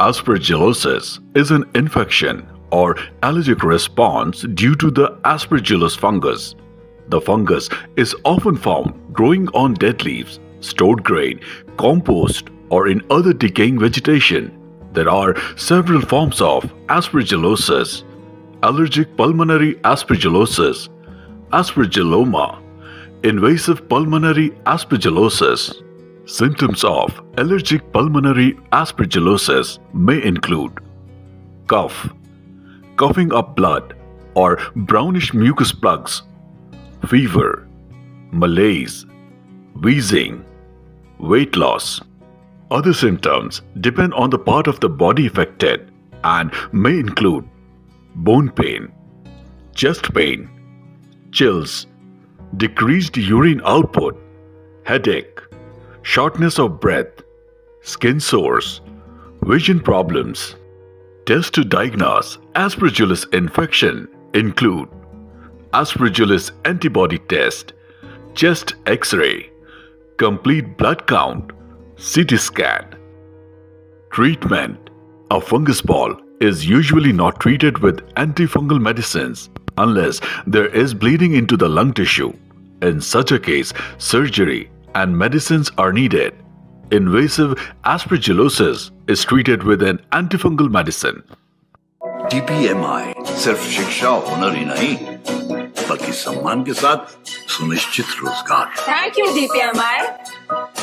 Aspergillosis is an infection or allergic response due to the Aspergillus fungus. The fungus is often found growing on dead leaves, stored grain, compost, or in other decaying vegetation. There are several forms of aspergillosis allergic pulmonary aspergillosis, aspergilloma, invasive pulmonary aspergillosis. Symptoms of allergic pulmonary aspergillosis may include cough, coughing up blood or brownish mucus plugs, fever, malaise, wheezing, weight loss. Other symptoms depend on the part of the body affected and may include bone pain, chest pain, chills, decreased urine output, headache, shortness of breath, skin sores, vision problems. Tests to diagnose Aspergillus infection include Aspergillus antibody test, chest x-ray, complete blood count, CT scan. Treatment A fungus ball is usually not treated with antifungal medicines unless there is bleeding into the lung tissue. In such a case, surgery and medicines are needed. Invasive aspergillosis is treated with an antifungal medicine. DPMI सिर्फ शिक्षा और हुनर ही नहीं बल्कि सम्मान के साथ सुनिश्चित रोजगार Thank you, DPMI.